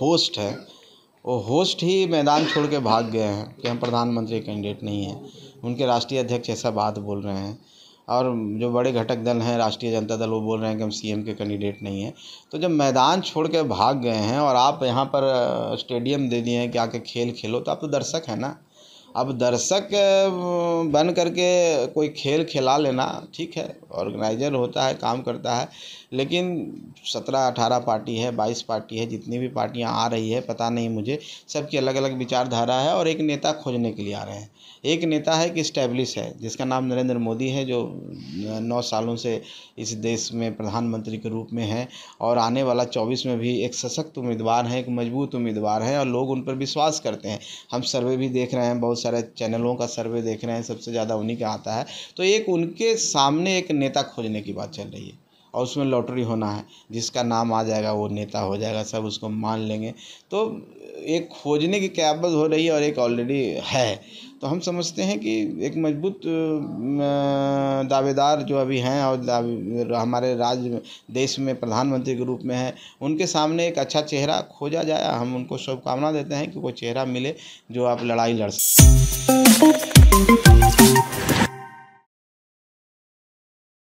Host है, वो host ही मैदान छोड़ के भाग गए हैं कि हम प्रधानमंत्री कैंडिडेट नहीं हैं। उनके राष्ट्रीय अध्यक्ष ऐसा बात बोल रहे हैं। और जो बड़े घटक दल हैं, राष्ट्रीय जनता दल, वो बोल रहे हैं कि हम सीएम के कैंडिडेट नहीं हैं। तो जब मैदान छोड़ के भाग गए हैं और आप यहाँ पर स्टेडियम दे दिए हैं कि आके खेल खेलो तो आप तो दर्शक हैं ना। अब दर्शक बन करके कोई खेल खिला लेना, ठीक है ऑर्गेनाइजर होता है, काम करता है, लेकिन सत्रह अठारह पार्टी है, बाईस पार्टी है, जितनी भी पार्टियाँ आ रही है, पता नहीं मुझे, सबकी अलग अलग विचारधारा है और एक नेता खोजने के लिए आ रहे हैं। एक नेता है कि स्टैब्लिश है, जिसका नाम नरेंद्र मोदी है, जो नौ सालों से इस देश में प्रधानमंत्री के रूप में है और आने वाला चौबीस में भी एक सशक्त उम्मीदवार हैं, एक मज़बूत उम्मीदवार हैं और लोग उन पर विश्वास करते हैं। हम सर्वे भी देख रहे हैं, बहुत सारे चैनलों का सर्वे देख रहे हैं, सबसे ज़्यादा उन्हीं का आता है। तो एक उनके सामने एक नेता खोजने की बात चल रही है। और उसमें लॉटरी होना है। जिसका नाम आ जाएगा, वो नेता हो जाएगा, सब उसको मान लेंगे। तो एक खोजने की कैबल हो रही है और एक ऑलरेडी है। तो हम समझते हैं कि एक मज़बूत दावेदार जो अभी हैं और हमारे राज्य देश में प्रधानमंत्री के रूप में हैं, उनके सामने एक अच्छा चेहरा खोजा जाए। हम उनको शुभकामना देते हैं कि वो चेहरा मिले जो आप लड़ाई लड़